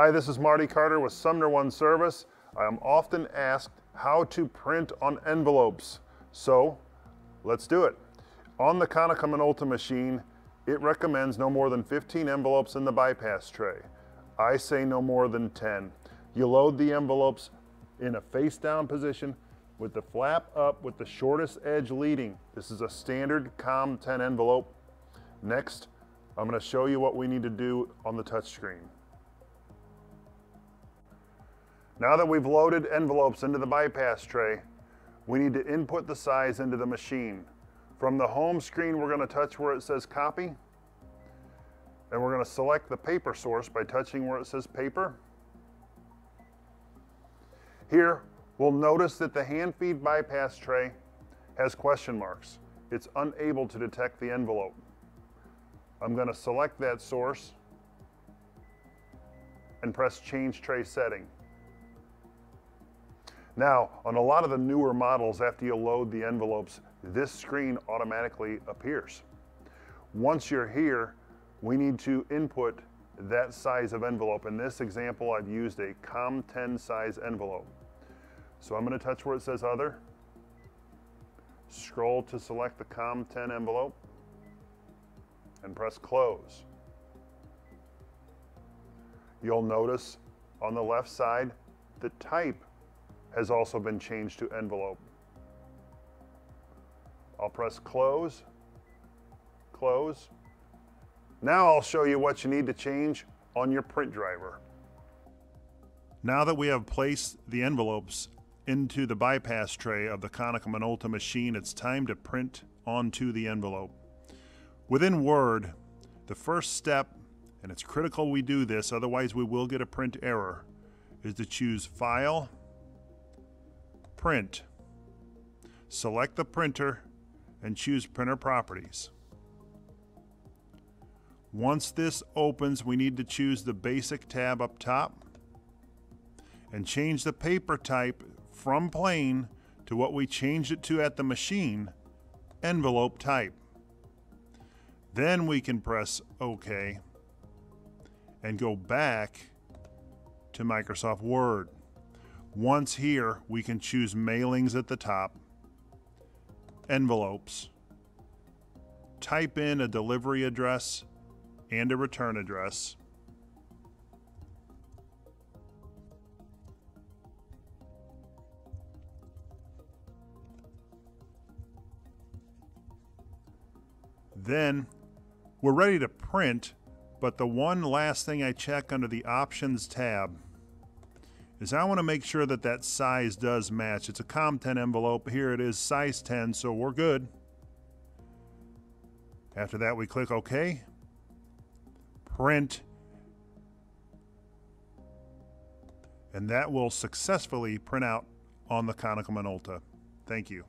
Hi, this is Marty Carter with SumnerOne Service. I am often asked how to print on envelopes. So let's do it. On the Konica Minolta machine, it recommends no more than 15 envelopes in the bypass tray. I say no more than 10. You load the envelopes in a face down position with the flap up with the shortest edge leading. This is a standard COM 10 envelope. Next, I'm gonna show you what we need to do on the touchscreen. Now that we've loaded envelopes into the bypass tray, we need to input the size into the machine. From the home screen, we're gonna touch where it says copy, and we're gonna select the paper source by touching where it says paper. Here, we'll notice that the hand feed bypass tray has question marks. It's unable to detect the envelope. I'm gonna select that source and press change tray setting. Now, on a lot of the newer models, after you load the envelopes, this screen automatically appears. Once you're here, we need to input that size of envelope. In this example, I've used a COM10 size envelope. So I'm gonna touch where it says other, scroll to select the COM10 envelope, and press close. You'll notice on the left side, the type has also been changed to envelope. I'll press close, close. Now I'll show you what you need to change on your print driver. Now that we have placed the envelopes into the bypass tray of the Konica Minolta machine, it's time to print onto the envelope. Within Word, the first step, and it's critical we do this, otherwise we will get a print error, is to choose File, Print. Select the printer and choose Printer Properties. Once this opens, we need to choose the Basic tab up top and change the paper type from plain to what we changed it to at the machine, envelope type. Then we can press OK and go back to Microsoft Word. Once here, we can choose mailings at the top, envelopes, type in a delivery address and a return address, Then we're ready to print, but the one last thing I check under the Options tab is I want to make sure that that size does match. It's a COM10 envelope. Here it is size 10, so we're good. After that, we click OK, print, and that will successfully print out on the Konica Minolta. Thank you.